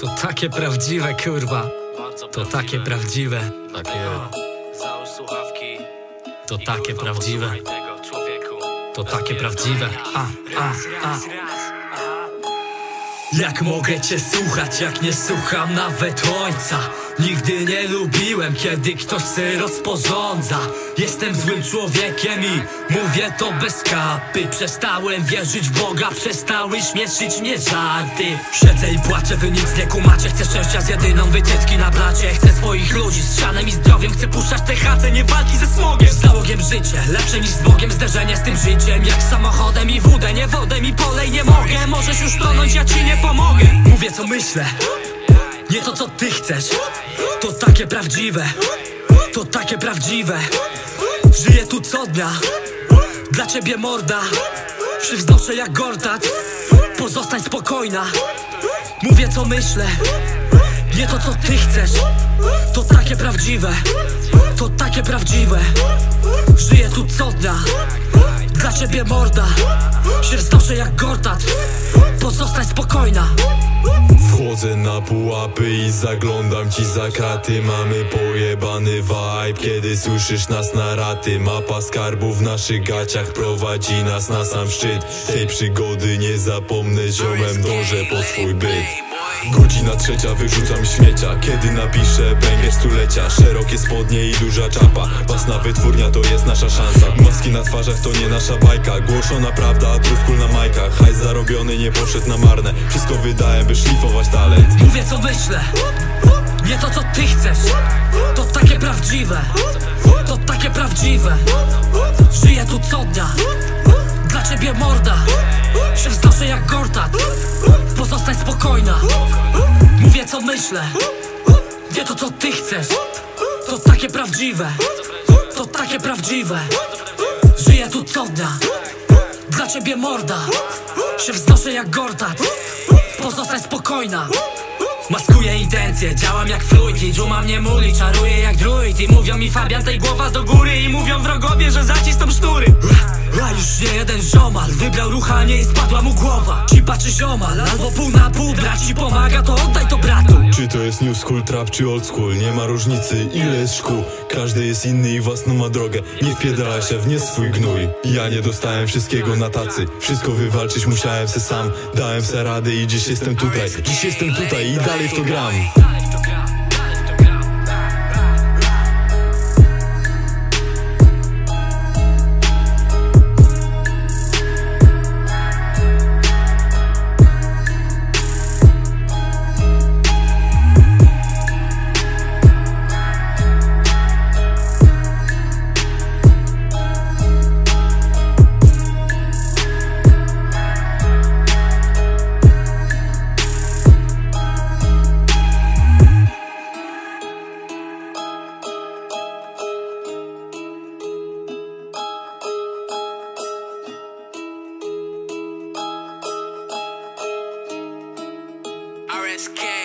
To takie prawdziwe, kurwa. To takie prawdziwe. Takie Załóż słuchawki To takie prawdziwe. To takie prawdziwe. A, a, a. Jak mogę cię słuchać, jak nie słucham nawet ojca Nigdy nie lubiłem, kiedy ktoś se rozporządza. Jestem złym człowiekiem i mówię to bez kapy. Przestałem wierzyć w Boga, przestały śmieszyć mnie żarty. Siedzę i płaczę, wy nic nie kumacie. Chcę szczęścia z jedyną wycieczki na bracie Chcę swoich ludzi z sianem i zdrowiem. Chcę puszczać te hace, nie walki ze smogiem. Z załogiem życie, lepsze niż z Bogiem. Zderzenie z tym życiem, jak samochodem i wódę. Nie wodę mi polej, nie mogę. Możesz już tonąć, ja ci nie pomogę. Mówię co myślę nie to co ty chcesz. To takie prawdziwe. To takie prawdziwe. Żyję tu co dnia. Dla ciebie morda. Się jak Gortat. Pozostań spokojna. Mówię co myślę. Nie to co ty chcesz. To takie prawdziwe. To takie prawdziwe. Żyję tu co dnia. Dla ciebie morda. Się jak Gortat. Pozostań spokojna pułapy i zaglądam ci za kraty Mamy pojebany vibe, kiedy słyszysz nas na raty. Mapa skarbów w naszych gaciach prowadzi nas na sam szczyt. Tej przygody nie zapomnę, ziomem dążę po swój byt Godzina trzecia, wyrzucam śmiecia. Kiedy napiszę bęgier stulecia Szerokie spodnie i duża czapa. Pasna wytwórnia to jest nasza szansa. Maski na twarzach to nie nasza bajka. Głoszona prawda, truskul na majkach Hajs zarobiony nie poszedł na marne. Wszystko wydałem, by szlifować talent. Mówię co myślę. Nie to co ty chcesz. To takie prawdziwe. To takie prawdziwe. Żyję tu co dnia. Dla ciebie morda. Się wznoszę jak Gortat Pozostań spokojna. Mówię co myślę. Nie to co ty chcesz. To takie prawdziwe. To takie prawdziwe. Żyję tu co dnia. Dla ciebie morda. Się wznoszę jak Gortat Pozostań spokojna. Maskuję intencje, działam jak fluid I dżuma mnie muli, czaruję jak druid I mówią mi Fabian tej głowa do góry I mówią wrogowie, że zacisną sznury Wybrał ruchanie i spadła mu głowa. Ci patrzy ziomal, albo pół na pół Brat ci pomaga, to oddaj to bratu. Czy to jest new school, trap czy old school? Nie ma różnicy, ile jest szkół. Każdy jest inny i własną ma drogę. Nie wpierdala się w nie swój gnój. Ja nie dostałem wszystkiego na tacy. Wszystko wywalczyć musiałem se sam. Dałem se rady i dziś jestem tutaj. Dziś jestem tutaj i dalej w to gram escape.